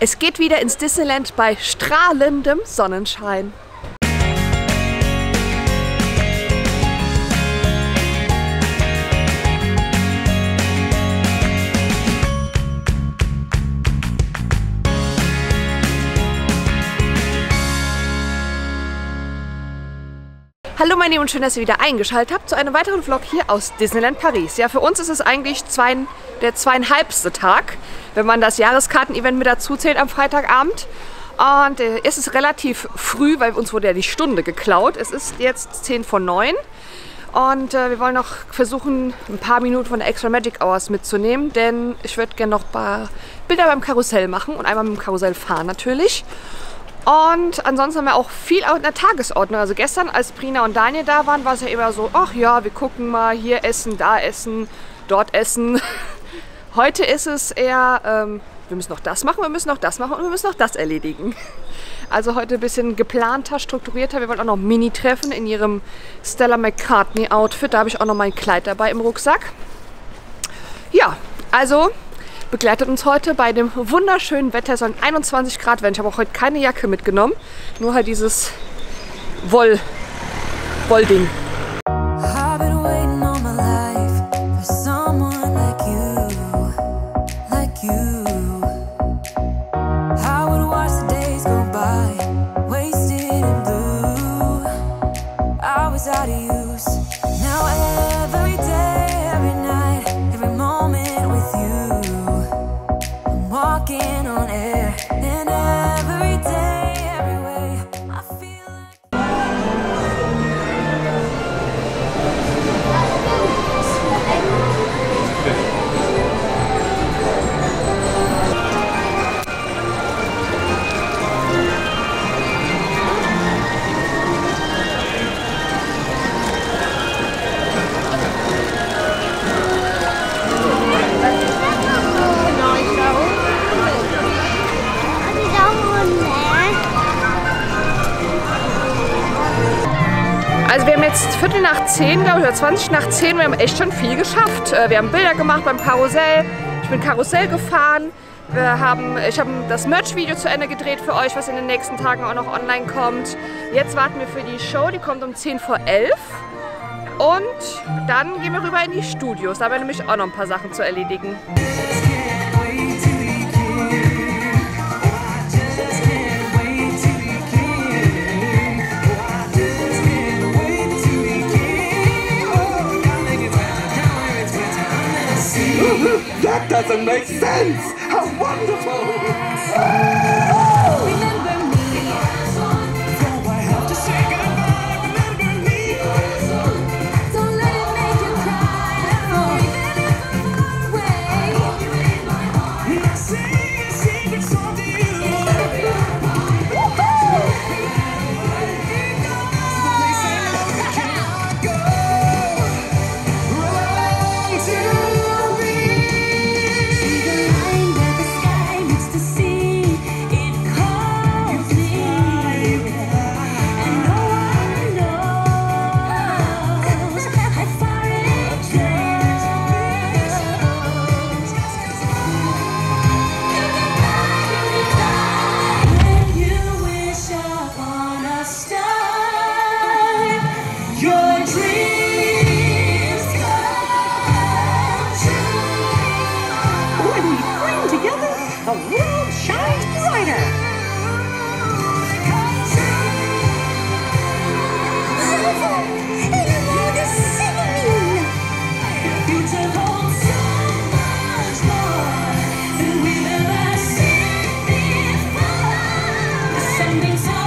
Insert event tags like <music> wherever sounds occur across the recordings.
Es geht wieder ins Disneyland bei strahlendem Sonnenschein. Hallo meine Lieben und schön, dass ihr wieder eingeschaltet habt zu einem weiteren Vlog hier aus Disneyland Paris. Ja, für uns ist es eigentlich zwei, der zweieinhalbste Tag, wenn man das Jahreskarten-Event mit dazu zählt am Freitagabend. Und äh, es ist relativ früh, weil uns wurde ja die Stunde geklaut. Es ist jetzt 10 vor 9. Und äh, wir wollen noch versuchen, ein paar Minuten von der Extra Magic Hours mitzunehmen, denn ich würde gerne noch ein paar Bilder beim Karussell machen und einmal mit dem Karussell fahren natürlich. Und ansonsten haben wir auch viel in der Tagesordnung. Also gestern, als Prina und Daniel da waren, war es ja immer so, ach ja, wir gucken mal, hier essen, da essen, dort essen. <laughs> Heute ist es eher, ähm, wir müssen noch das machen, wir müssen noch das machen und wir müssen noch das erledigen. <laughs> Also heute ein bisschen geplanter, strukturierter. Wir wollen auch noch Mini treffen in ihrem Stella McCartney Outfit. Da habe ich auch noch mein Kleid dabei im Rucksack. Ja, also begleitet uns heute bei dem wunderschönen Wetter. Es sollen 21 Grad werden. Ich habe auch heute keine Jacke mitgenommen. Nur halt dieses Woll, Wollding. Out of use. Now jetzt Viertel nach zehn, glaube ich, oder 20 nach zehn. Wir haben echt schon viel geschafft. Äh, Wir haben Bilder gemacht beim Karussell. Ich bin Karussell gefahren. Wir haben, ich habe das Merch-Video zu Ende gedreht für euch, was in den nächsten Tagen auch noch online kommt. Jetzt warten wir für die Show, die kommt um 10 vor 11. Und dann gehen wir rüber in die Studios. Da haben wir nämlich auch noch ein paar Sachen zu erledigen. Doesn't make sense! How wonderful! <laughs> ending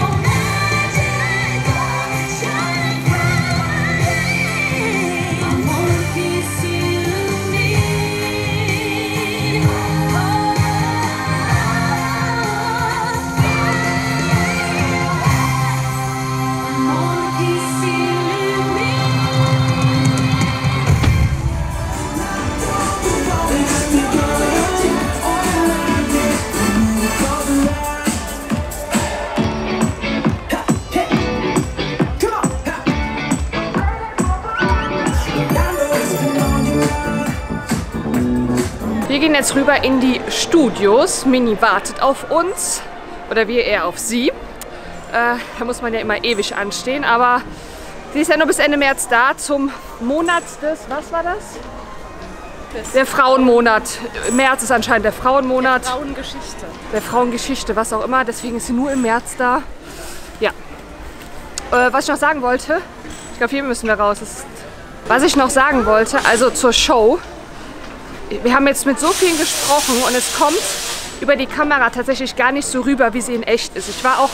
gehen jetzt rüber in die Studios. Mini wartet auf uns. Oder wir eher auf sie. Äh, da muss man ja immer ewig anstehen. Aber sie ist ja nur bis Ende März da zum Monat des, was war das? Der Frauenmonat. März ist anscheinend der Frauenmonat. Frauengeschichte. Der Frauengeschichte, was auch immer. Deswegen ist sie nur im März da. Ja. Äh, was ich noch sagen wollte, ich glaube, hier müssen wir raus. Was ich noch sagen wollte, also zur Show. Wir haben jetzt mit so vielen gesprochen und es kommt über die Kamera tatsächlich gar nicht so rüber, wie sie in echt ist. Ich war auch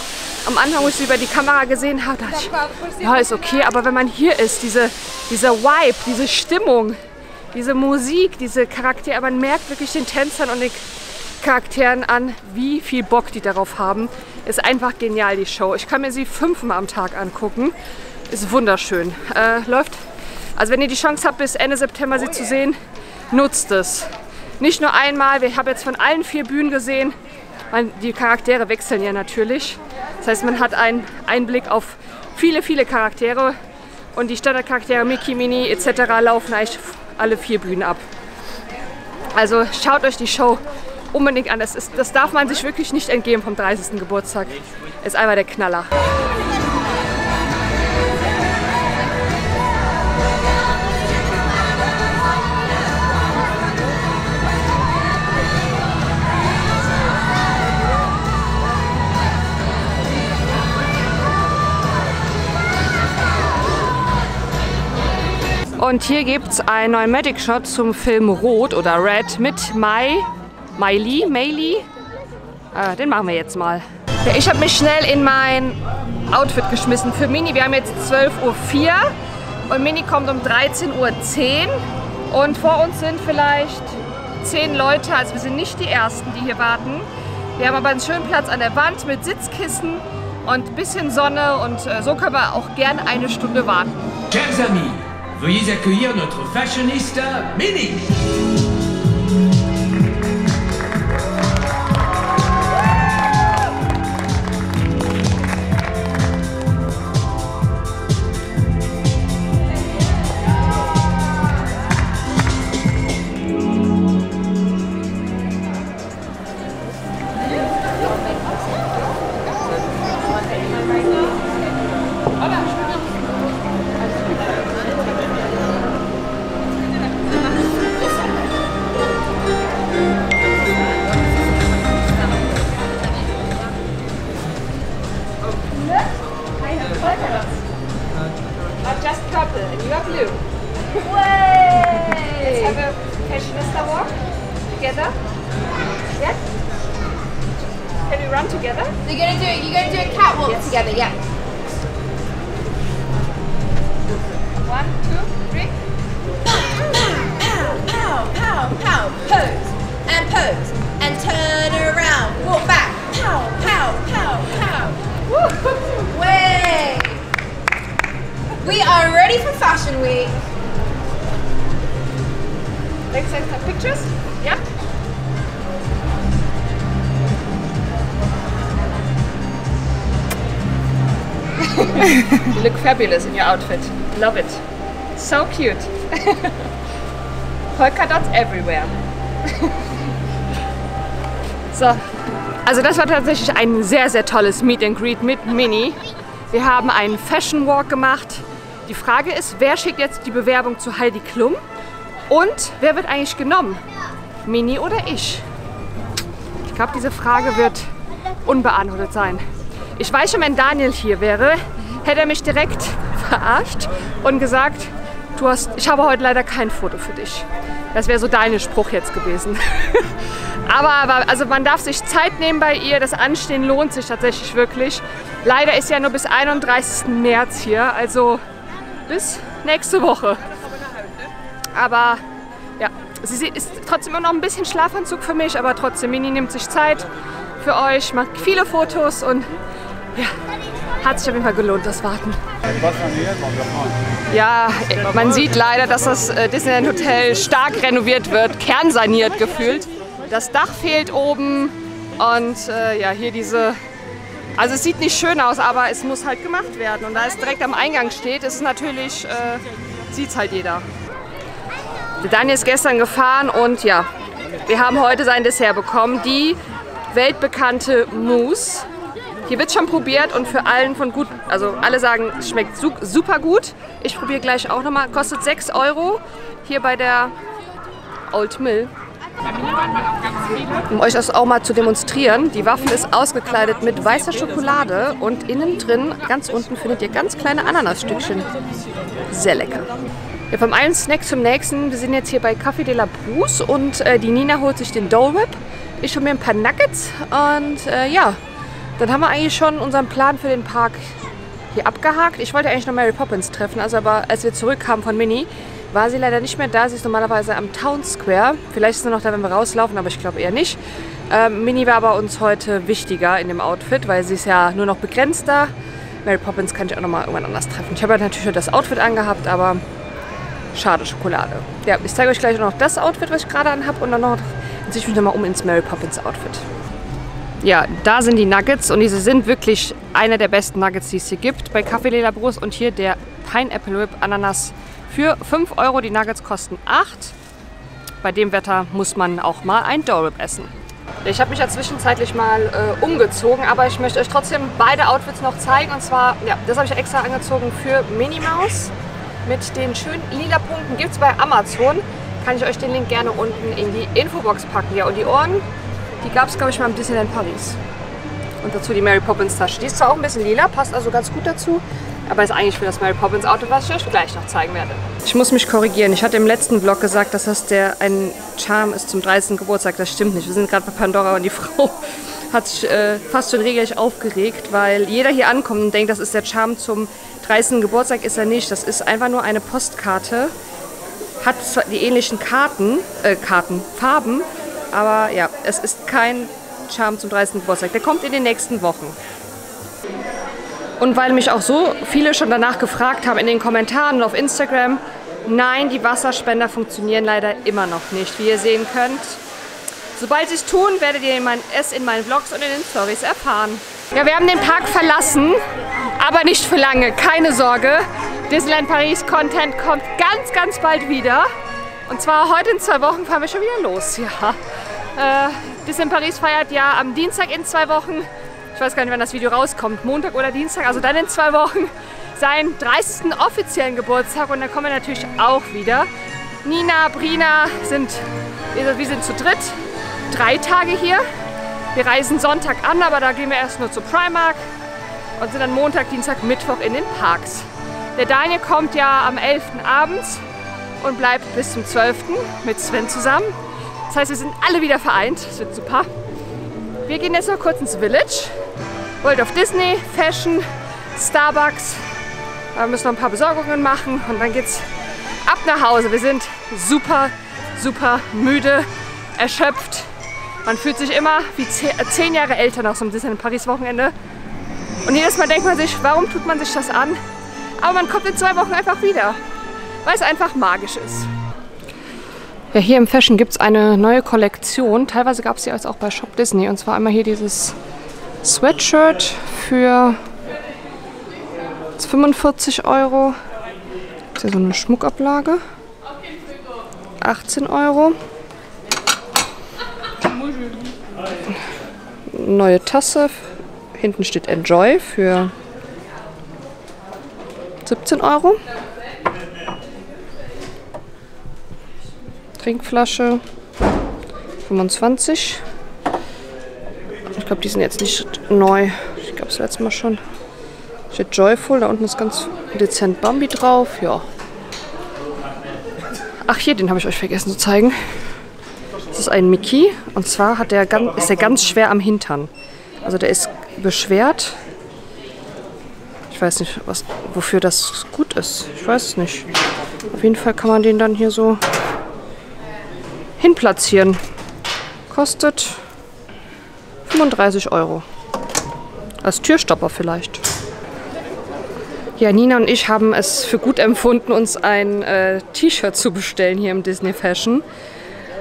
am Anfang, wo ich sie über die Kamera gesehen habe, dachte ich, ja, ist okay. Aber wenn man hier ist, diese, dieser Vibe, diese Stimmung, diese Musik, diese Charaktere, man merkt wirklich den Tänzern und den Charakteren an, wie viel Bock die darauf haben. Ist einfach genial, die Show. Ich kann mir sie fünfmal am Tag angucken. Ist wunderschön. Äh, läuft, also wenn ihr die Chance habt, bis Ende September sie zu sehen, nutzt es. Nicht nur einmal, ich habe jetzt von allen vier Bühnen gesehen, weil die Charaktere wechseln ja natürlich. Das heißt, man hat einen Einblick auf viele, viele Charaktere und die Standardcharaktere Mickey, Minnie etc. laufen eigentlich alle vier Bühnen ab. Also schaut euch die Show unbedingt an. Das, ist, das darf man sich wirklich nicht entgehen vom 30. Geburtstag. Ist einmal der Knaller. Und hier gibt es einen neuen Magic Shot zum Film Rot oder Red mit Mai, Miley, Miley. Äh, den machen wir jetzt mal. Ja, ich habe mich schnell in mein Outfit geschmissen für Mini. Wir haben jetzt 12.04 Uhr und Mini kommt um 13.10 Uhr. Und vor uns sind vielleicht 10 Leute, also wir sind nicht die Ersten, die hier warten. Wir haben aber einen schönen Platz an der Wand mit Sitzkissen und ein bisschen Sonne und äh, so können wir auch gern eine Stunde warten. Chers amis, veuillez accueillir notre fashionista Mini. You're gonna do you're gonna do a catwalk together, yeah. One, two, three. Pow, pow, pow, pow, pose and pose and turn around, walk back. Pow, pow, pow, pow. Woo! Way. We are ready for Fashion Week. Let's take some pictures. Yeah? <laughs> you look fabulous in your outfit. Love it. So cute. <laughs> Polka dots everywhere. <laughs> so, also das war tatsächlich ein sehr, sehr tolles Meet and Greet mit Mini. Wir haben einen Fashion Walk gemacht. Die Frage ist, wer schickt jetzt die Bewerbung zu Heidi Klum? Und wer wird eigentlich genommen? Mini oder ich? Ich glaube, diese Frage wird unbeantwortet sein. Ich weiß schon, wenn Daniel hier wäre, hätte er mich direkt verarscht und gesagt, du hast, ich habe heute leider kein Foto für dich. Das wäre so dein Spruch jetzt gewesen. <laughs> aber, aber also man darf sich Zeit nehmen bei ihr. Das Anstehen lohnt sich tatsächlich wirklich. Leider ist ja nur bis 31. März hier, also bis nächste Woche. Aber ja, sie ist trotzdem immer noch ein bisschen Schlafanzug für mich, aber trotzdem, Mini nimmt sich Zeit für euch, macht viele Fotos und ja, hat sich auf jeden Fall gelohnt, das Warten. Ja, man sieht leider, dass das äh, Disneyland Hotel stark renoviert wird, kernsaniert gefühlt. Das Dach fehlt oben und äh, ja, hier diese. Also es sieht nicht schön aus, aber es muss halt gemacht werden. Und da es direkt am Eingang steht, ist es natürlich, äh, sieht es halt jeder. Der Daniel ist gestern gefahren und ja, Wir haben heute sein Dessert bekommen, die weltbekannte Mousse. Hier wird schon probiert und für allen von gut, also alle sagen, es schmeckt su super gut. Ich probiere gleich auch nochmal. Kostet 6 Euro hier bei der Old Mill. Um euch das auch mal zu demonstrieren, die Waffel ist ausgekleidet mit weißer Schokolade und innen drin, ganz unten, findet ihr ganz kleine Ananasstückchen. Sehr lecker. Ja, vom einen Snack zum nächsten. Wir sind jetzt hier bei Café de la Brousse und äh, die Nina holt sich den Dole Whip. Ich hole mir ein paar Nuggets und äh, ja, dann haben wir eigentlich schon unseren Plan für den Park hier abgehakt. Ich wollte eigentlich noch Mary Poppins treffen, also aber als wir zurückkamen von Minnie, war sie leider nicht mehr da. Sie ist normalerweise am Town Square. Vielleicht ist sie noch da, wenn wir rauslaufen, aber ich glaube eher nicht. Ähm, Minnie war bei uns heute wichtiger in dem Outfit, weil sie ist ja nur noch begrenzt da. Mary Poppins kann ich auch noch mal irgendwann anders treffen. Ich habe ja natürlich das Outfit angehabt, aber schade Schokolade. Ja, ich zeige euch gleich noch das Outfit, was ich gerade anhabe und dann noch ziehe ich mich nochmal um ins Mary Poppins Outfit. Ja, da sind die Nuggets und diese sind wirklich eine der besten Nuggets, die es hier gibt. Bei Café de la Brousse und hier der Pineapple Whip Ananas für 5 Euro. Die Nuggets kosten 8. Bei dem Wetter muss man auch mal ein Dole Whip essen. Ich habe mich ja zwischenzeitlich mal äh, umgezogen, aber ich möchte euch trotzdem beide Outfits noch zeigen. Und zwar, ja, das habe ich extra angezogen für Minnie Maus. Mit den schönen lila Punkten gibt es bei Amazon. Kann ich euch den Link gerne unten in die Infobox packen. Ja, und die Ohren, die gab es, glaube ich, mal im Disneyland Paris. Und dazu die Mary Poppins Tasche. Die ist zwar auch ein bisschen lila, passt also ganz gut dazu. Aber ist eigentlich für das Mary Poppins Auto, was ich euch gleich noch zeigen werde. Ich muss mich korrigieren. Ich hatte im letzten Vlog gesagt, dass das der ein Charme ist zum 30. Geburtstag. Das stimmt nicht. Wir sind gerade bei Pandora und die <laughs> Frau hat sich äh, fast schon regelrecht aufgeregt, weil jeder hier ankommt und denkt, das ist der Charme zum 30. Geburtstag. Ist er nicht. Das ist einfach nur eine Postkarte. Hat die ähnlichen Karten, äh, Karten, Farben, aber ja, es ist kein Charme zum 30. Geburtstag. Der kommt in den nächsten Wochen. Und weil mich auch so viele schon danach gefragt haben in den Kommentaren und auf Instagram, nein, die Wasserspender funktionieren leider immer noch nicht, wie ihr sehen könnt. Sobald sie es tun, werdet ihr es in meinen Vlogs und in den Stories erfahren. Ja, wir haben den Park verlassen, aber nicht für lange, keine Sorge. Disneyland Paris Content kommt ganz, ganz bald wieder. Und zwar heute in zwei Wochen fahren wir schon wieder los. Ja. Äh, Disneyland Paris feiert ja am Dienstag in zwei Wochen ich weiß gar nicht, wann das Video rauskommt, Montag oder Dienstag, also dann in zwei Wochen, <laughs> seinen 30. offiziellen Geburtstag und da kommen wir natürlich auch wieder. Nina, Brina sind, wir sind zu dritt, drei Tage hier. Wir reisen Sonntag an, aber da gehen wir erst nur zu Primark und sind dann Montag, Dienstag, Mittwoch in den Parks. Der Daniel kommt ja am 11. abends und bleibt bis zum 12. mit Sven zusammen. Das heißt, wir sind alle wieder vereint. Das wird super. Wir gehen jetzt noch kurz ins Village. World of Disney, Fashion, Starbucks. Wir müssen noch ein paar Besorgungen machen und dann geht's ab nach Hause. Wir sind super, super müde, erschöpft. Man fühlt sich immer wie zehn Jahre älter nach so einem Disneyland Paris Wochenende. Und jedes Mal denkt man sich, warum tut man sich das an? Aber man kommt in zwei Wochen einfach wieder, weil es einfach magisch ist. Ja, hier im Fashion gibt es eine neue Kollektion. Teilweise gab es sie auch bei Shop Disney. Und zwar einmal hier dieses Sweatshirt für 45 Euro. Das ist ja so eine Schmuckablage. 18 Euro. Neue Tasse. Hinten steht Enjoy für 17 Euro. Trinkflasche 25 ich glaube, die sind jetzt nicht neu. Ich glaube, das letzte Mal schon. Steht Joyful, da unten ist ganz dezent Bambi drauf. Ja. Ach, hier, den habe ich euch vergessen zu zeigen. Das ist ein Mickey. Und zwar hat der, ist der ganz schwer am Hintern. Also der ist beschwert. Ich weiß nicht, was, wofür das gut ist. Ich weiß es nicht. Auf jeden Fall kann man den dann hier so hinplatzieren. Kostet 35 Euro. Als Türstopper vielleicht. Ja, Nina und ich haben es für gut empfunden, uns ein äh, T-Shirt zu bestellen hier im Disney Fashion.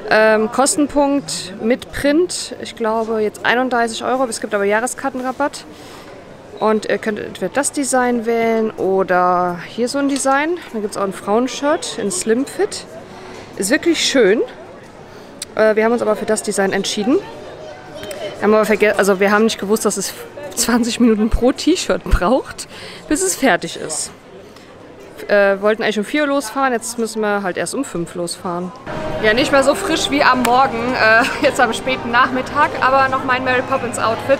Ähm, Kostenpunkt mit Print, ich glaube jetzt 31 Euro, es gibt aber Jahreskartenrabatt. Und ihr könnt entweder das Design wählen oder hier so ein Design. Dann gibt es auch ein Frauenshirt in Slim Fit. Ist wirklich schön. Äh, wir haben uns aber für das Design entschieden. Wir haben aber vergessen, also wir haben nicht gewusst, dass es 20 Minuten pro T-Shirt braucht, bis es fertig ist. Äh, wollten eigentlich um 4 Uhr losfahren, jetzt müssen wir halt erst um 5 losfahren. Ja, nicht mehr so frisch wie am Morgen, äh, <laughs> jetzt am späten Nachmittag, aber noch mein Mary Poppins Outfit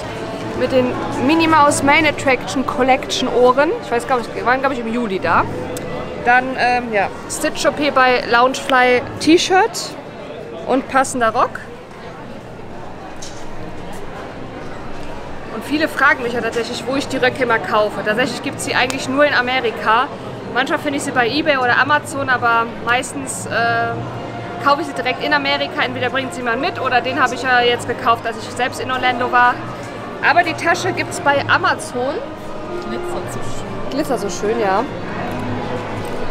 mit den Minnie Mouse Main Attraction Collection Ohren. Ich weiß gar nicht, waren glaube ich im Juli da. Dann ähm, ja, Stitch Chopé bei Loungefly T-Shirt und passender Rock. Und viele fragen mich ja tatsächlich, wo ich die Röcke immer kaufe. Tatsächlich gibt es sie eigentlich nur in Amerika. Manchmal finde ich sie bei Ebay oder Amazon, aber meistens äh, kaufe ich sie direkt in Amerika. Entweder bringt sie jemand mit oder den habe ich ja jetzt gekauft, als ich selbst in Orlando war. Aber die Tasche gibt es bei Amazon. Glitzert so schön. Glitzert so schön, ja.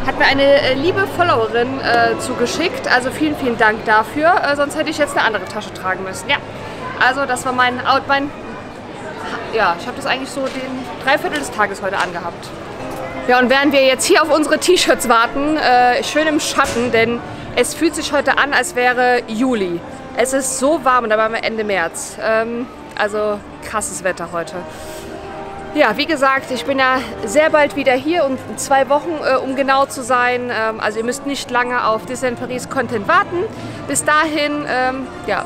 Hat mir eine äh, liebe Followerin äh, zugeschickt. Also vielen, vielen Dank dafür. Äh, sonst hätte ich jetzt eine andere Tasche tragen müssen. Ja, also das war mein Outline. Ja, ich habe das eigentlich so den Dreiviertel des Tages heute angehabt. Ja, und während wir jetzt hier auf unsere T-Shirts warten, äh, schön im Schatten, denn es fühlt sich heute an, als wäre Juli. Es ist so warm und da waren wir Ende März. Ähm, also krasses Wetter heute. Ja, wie gesagt, ich bin ja sehr bald wieder hier und in zwei Wochen, äh, um genau zu sein. Ähm, also ihr müsst nicht lange auf Disneyland Paris Content warten. Bis dahin, ähm, ja,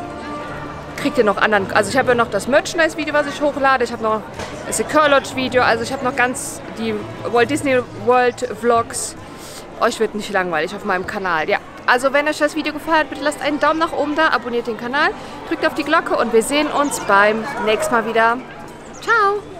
kriegt ihr noch anderen. Also ich habe ja noch das Merchandise-Video, was ich hochlade. Ich habe noch das Secure Lodge-Video. Also ich habe noch ganz die Walt Disney World Vlogs. Euch wird nicht langweilig auf meinem Kanal. Ja, also wenn euch das Video gefallen hat, bitte lasst einen Daumen nach oben da, abonniert den Kanal, drückt auf die Glocke und wir sehen uns beim nächsten Mal wieder. Ciao!